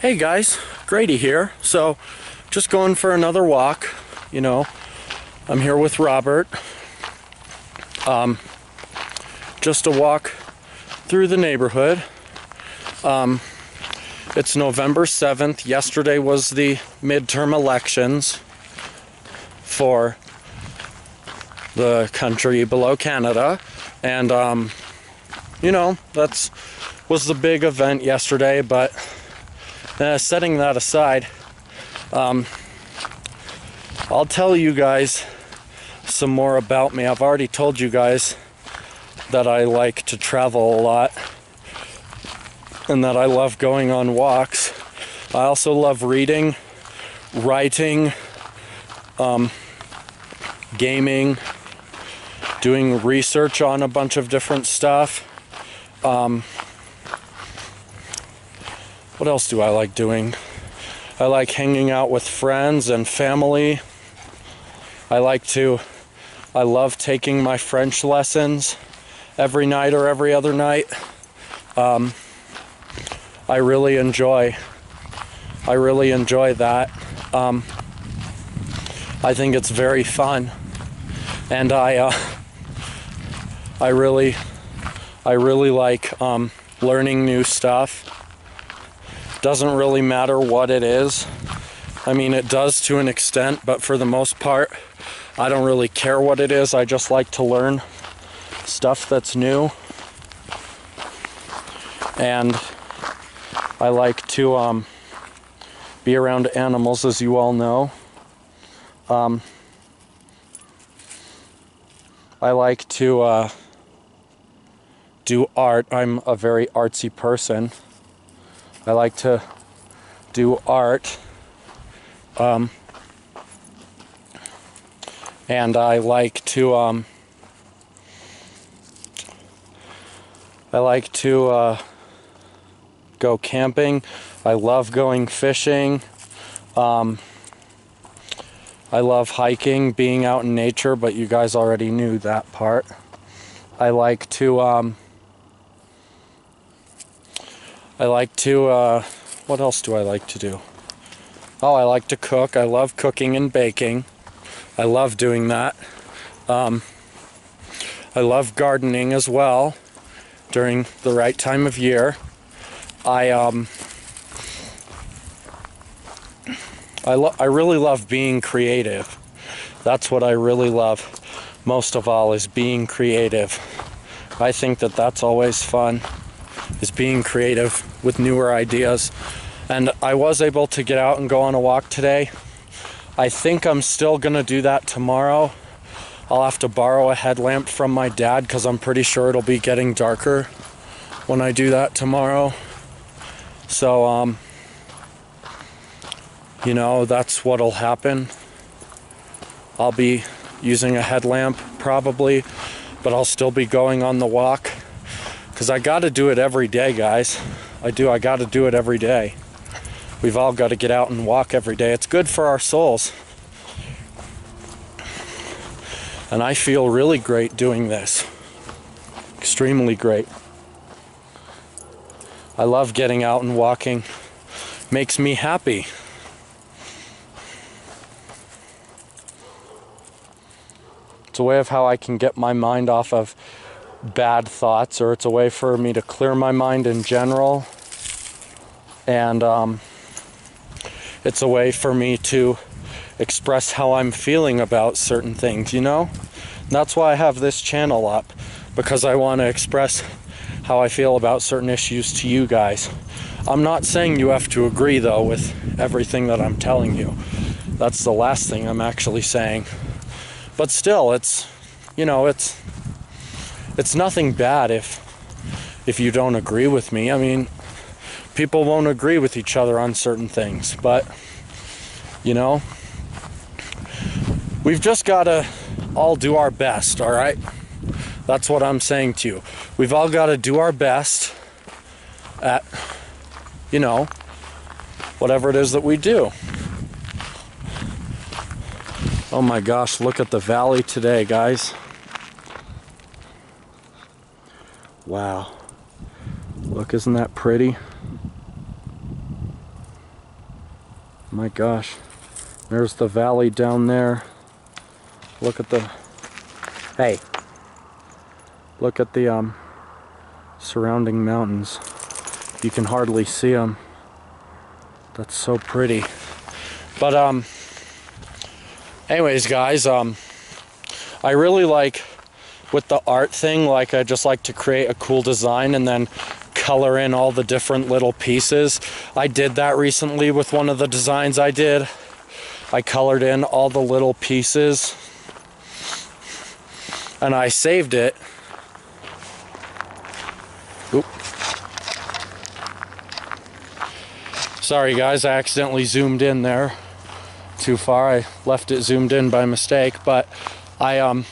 Hey guys, Grady here. So, just going for another walk. You know, I'm here with Robert. Um, just a walk through the neighborhood. Um, it's November 7th. Yesterday was the midterm elections for the country below Canada. And, um, you know, that's was the big event yesterday, but uh, setting that aside, um, I'll tell you guys some more about me. I've already told you guys that I like to travel a lot and that I love going on walks. I also love reading, writing, um, gaming, doing research on a bunch of different stuff. Um, what else do I like doing? I like hanging out with friends and family. I like to, I love taking my French lessons every night or every other night. Um, I really enjoy, I really enjoy that. Um, I think it's very fun. And I, uh, I really, I really like um, learning new stuff doesn't really matter what it is. I mean, it does to an extent, but for the most part, I don't really care what it is. I just like to learn stuff that's new. And I like to um, be around animals, as you all know. Um, I like to uh, do art. I'm a very artsy person. I like to do art. Um, and I like to um, I like to uh, go camping. I love going fishing. Um, I love hiking, being out in nature, but you guys already knew that part. I like to um, I like to, uh, what else do I like to do? Oh, I like to cook. I love cooking and baking. I love doing that. Um, I love gardening as well during the right time of year. I, um, I, I really love being creative. That's what I really love most of all is being creative. I think that that's always fun is being creative with newer ideas. And I was able to get out and go on a walk today. I think I'm still to do that tomorrow. I'll have to borrow a headlamp from my dad because I'm pretty sure it'll be getting darker when I do that tomorrow. So, um, you know, that's what'll happen. I'll be using a headlamp probably, but I'll still be going on the walk because I got to do it every day, guys. I do. I got to do it every day. We've all got to get out and walk every day. It's good for our souls. And I feel really great doing this. Extremely great. I love getting out and walking. Makes me happy. It's a way of how I can get my mind off of bad thoughts, or it's a way for me to clear my mind in general. And um, it's a way for me to express how I'm feeling about certain things, you know? And that's why I have this channel up, because I want to express how I feel about certain issues to you guys. I'm not saying you have to agree, though, with everything that I'm telling you. That's the last thing I'm actually saying. But still, it's, you know, it's it's nothing bad if if you don't agree with me. I mean, people won't agree with each other on certain things, but you know, we've just got to all do our best, all right? That's what I'm saying to you. We've all got to do our best at you know, whatever it is that we do. Oh my gosh, look at the valley today, guys. Wow. Look, isn't that pretty? My gosh. There's the valley down there. Look at the Hey. Look at the um surrounding mountains. You can hardly see them. That's so pretty. But um anyways guys, um I really like with the art thing, like I just like to create a cool design and then color in all the different little pieces. I did that recently with one of the designs I did. I colored in all the little pieces and I saved it. Oop. Sorry guys, I accidentally zoomed in there too far. I left it zoomed in by mistake, but I um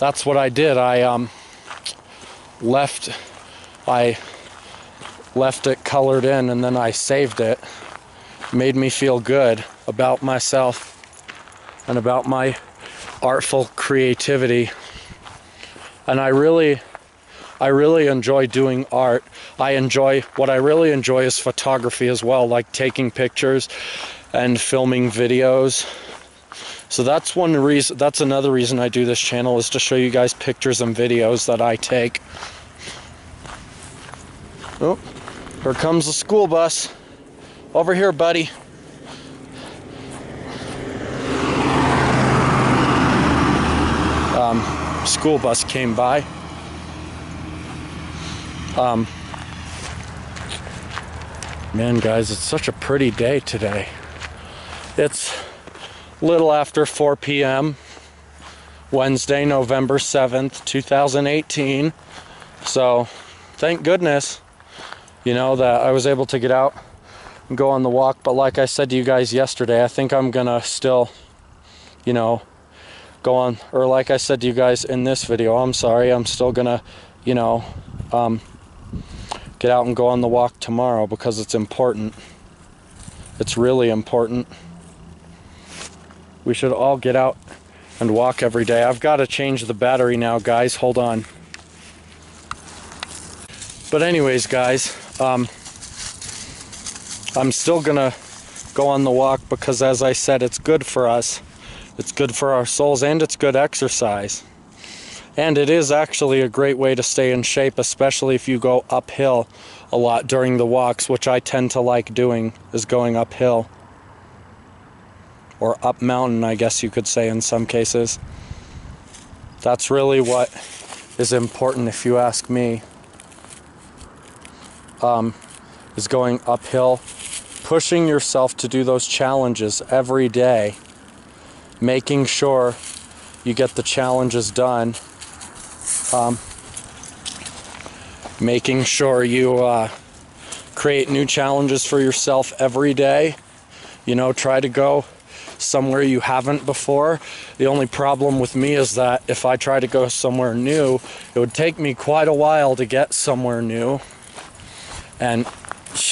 that's what I did. I um left I left it colored in and then I saved it. Made me feel good about myself and about my artful creativity. And I really I really enjoy doing art. I enjoy what I really enjoy is photography as well, like taking pictures and filming videos. So that's one reason that's another reason I do this channel is to show you guys pictures and videos that I take. Oh, here comes the school bus. Over here, buddy. Um, school bus came by. Um, man, guys, it's such a pretty day today. It's little after 4 p.m. Wednesday, November 7th, 2018. So, thank goodness you know, that I was able to get out and go on the walk. But like I said to you guys yesterday, I think I'm gonna still, you know, go on, or like I said to you guys in this video, I'm sorry, I'm still gonna, you know, um, get out and go on the walk tomorrow because it's important. It's really important. We should all get out and walk every day. I've got to change the battery now, guys. Hold on. But anyways, guys, um, I'm still gonna go on the walk because as I said, it's good for us. It's good for our souls and it's good exercise. And it is actually a great way to stay in shape, especially if you go uphill a lot during the walks, which I tend to like doing, is going uphill. Or up mountain, I guess you could say in some cases. That's really what is important if you ask me um, is going uphill, pushing yourself to do those challenges every day, making sure you get the challenges done, um, making sure you uh, create new challenges for yourself every day. You know, try to go somewhere you haven't before. The only problem with me is that if I try to go somewhere new, it would take me quite a while to get somewhere new. And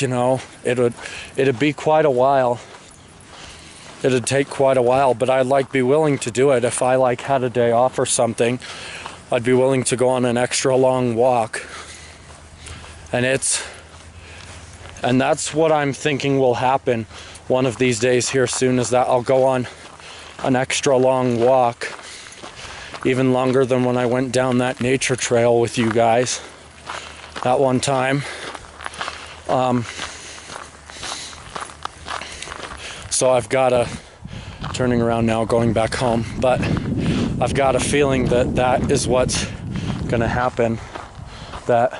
you know it would it'd be quite a while. It'd take quite a while but i'd like be willing to do it. If i like had a day off or something i'd be willing to go on an extra long walk. And it's and that's what i'm thinking will happen one of these days here soon is that i'll go on an extra long walk even longer than when i went down that nature trail with you guys that one time um, so I've got a turning around now, going back home, but I've got a feeling that that is what's going to happen. That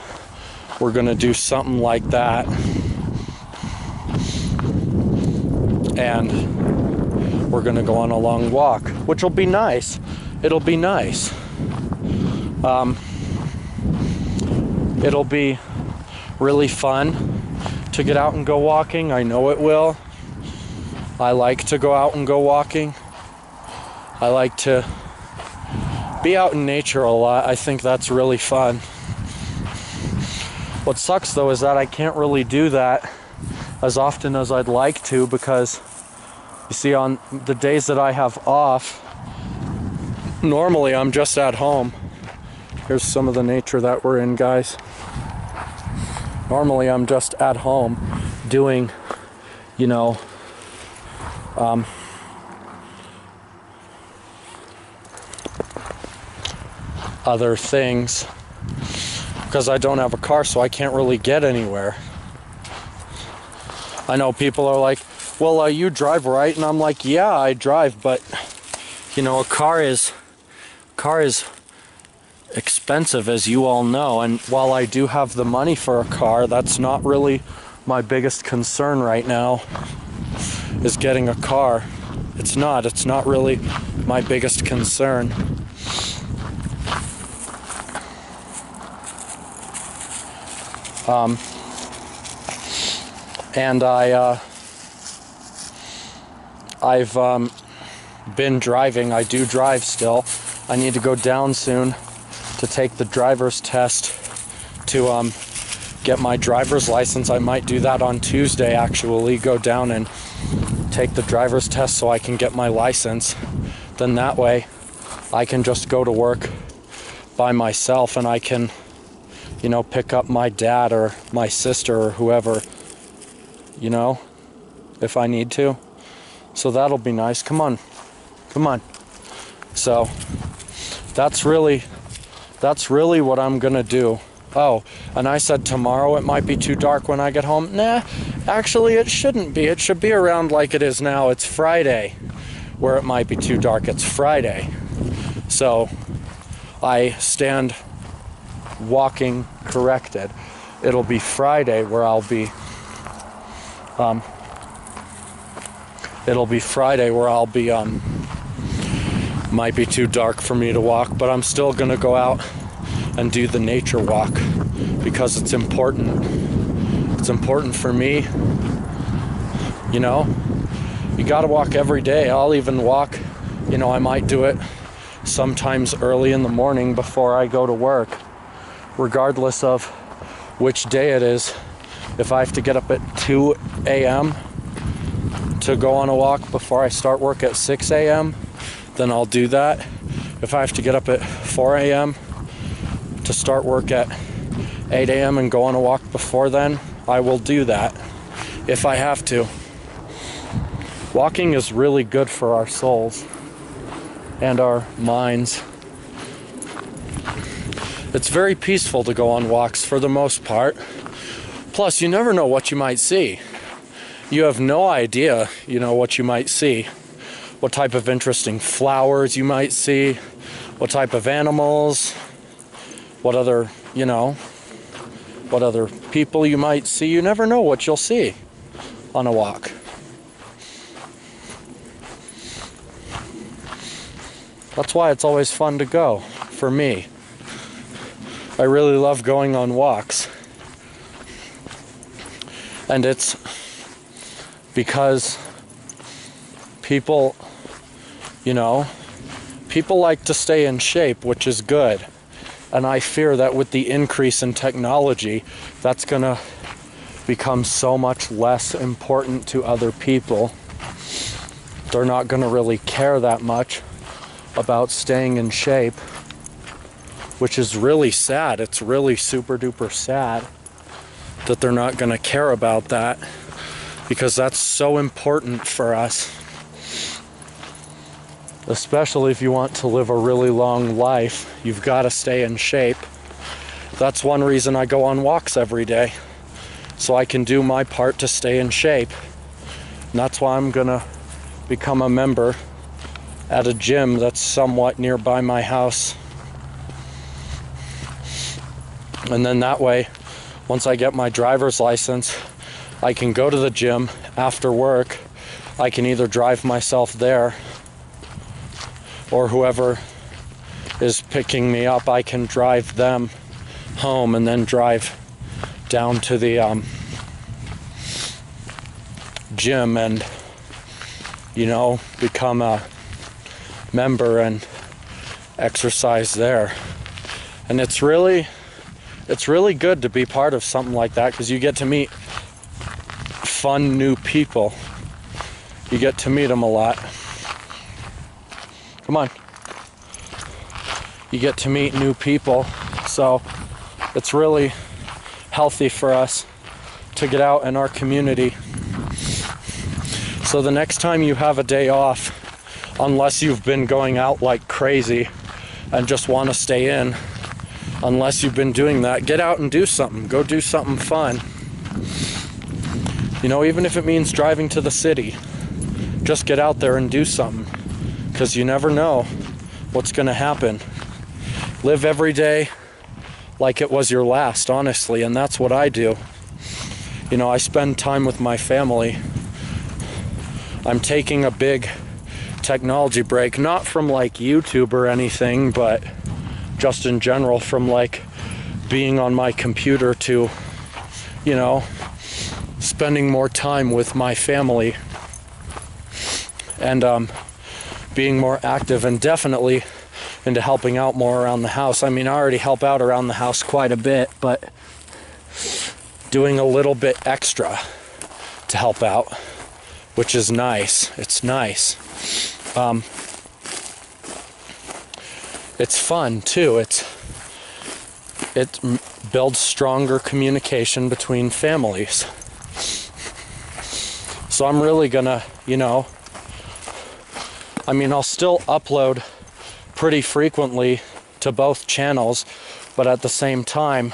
we're going to do something like that. And we're going to go on a long walk, which will be nice. It'll be nice. Um, it'll be really fun to get out and go walking. I know it will. I like to go out and go walking. I like to be out in nature a lot. I think that's really fun. What sucks though is that I can't really do that as often as I'd like to because you see, on the days that I have off, normally I'm just at home. Here's some of the nature that we're in, guys. Normally I'm just at home doing, you know, um, other things because I don't have a car, so I can't really get anywhere. I know people are like, well, uh, you drive right, and I'm like, yeah, I drive, but you know, a car is car is expensive, as you all know, and while I do have the money for a car, that's not really my biggest concern right now. Is getting a car. It's not. It's not really my biggest concern. Um, and I, uh, I've um, been driving. I do drive still. I need to go down soon to take the driver's test to um, get my driver's license. I might do that on Tuesday actually. Go down and take the driver's test so I can get my license. Then that way I can just go to work by myself and I can you know, pick up my dad or my sister or whoever, you know, if I need to. So that'll be nice. Come on. Come on. So that's really that's really what I'm going to do. Oh, and I said tomorrow it might be too dark when I get home. Nah, actually it shouldn't be. It should be around like it is now. It's Friday where it might be too dark. It's Friday. So I stand walking corrected. It'll be Friday where I'll be. Um, it'll be Friday where I'll be. Um, might be too dark for me to walk, but I'm still gonna go out and do the nature walk because it's important. It's important for me. You know, you gotta walk every day. I'll even walk, you know, I might do it sometimes early in the morning before I go to work regardless of which day it is. If I have to get up at 2 a.m. to go on a walk before I start work at 6 a.m., then I'll do that. If I have to get up at 4 a.m. to start work at 8 a.m. and go on a walk before then, I will do that if I have to. Walking is really good for our souls and our minds. It's very peaceful to go on walks for the most part. Plus, you never know what you might see. You have no idea, you know, what you might see. What type of interesting flowers you might see, what type of animals, what other, you know, what other people you might see. You never know what you'll see on a walk. That's why it's always fun to go for me. I really love going on walks. And it's because people, you know, people like to stay in shape, which is good. And I fear that with the increase in technology, that's going to become so much less important to other people. They're not going to really care that much about staying in shape which is really sad. It's really super duper sad that they're not going to care about that because that's so important for us. Especially if you want to live a really long life, you've got to stay in shape. That's one reason I go on walks every day. So I can do my part to stay in shape. And that's why I'm going to become a member at a gym that's somewhat nearby my house. And then that way, once I get my driver's license, I can go to the gym after work. I can either drive myself there or whoever is picking me up, I can drive them home and then drive down to the um, gym and, you know, become a member and exercise there. And it's really it's really good to be part of something like that because you get to meet fun new people. You get to meet them a lot. Come on. You get to meet new people. So it's really healthy for us to get out in our community So the next time you have a day off, unless you've been going out like crazy and just want to stay in, unless you've been doing that, get out and do something. Go do something fun. You know, even if it means driving to the city, just get out there and do something. Because you never know what's going to happen. Live every day like it was your last, honestly, and that's what I do. You know, I spend time with my family. I'm taking a big technology break, not from like YouTube or anything, but just in general from like being on my computer to, you know, spending more time with my family and um, being more active and definitely into helping out more around the house. I mean, I already help out around the house quite a bit, but doing a little bit extra to help out, which is nice. It's nice. Um, it's fun too. It's it builds stronger communication between families. So I'm really gonna, you know, I mean, I'll still upload pretty frequently to both channels, but at the same time,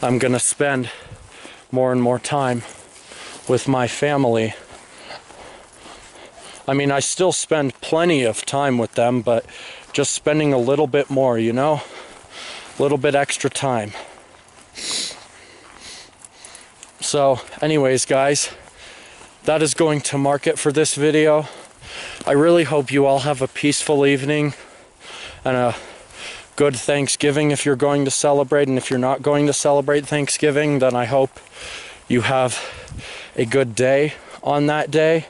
I'm gonna spend more and more time with my family. I mean, I still spend plenty of time with them, but just spending a little bit more, you know? A little bit extra time. So, anyways, guys, that is going to mark it for this video. I really hope you all have a peaceful evening and a good Thanksgiving if you're going to celebrate. And if you're not going to celebrate Thanksgiving, then I hope you have a good day on that day.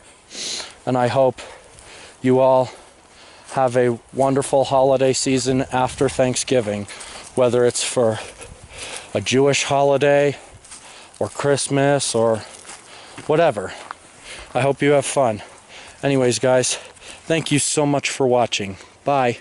And I hope you all have a wonderful holiday season after Thanksgiving, whether it's for a Jewish holiday or Christmas or whatever. I hope you have fun. Anyways, guys, thank you so much for watching. Bye.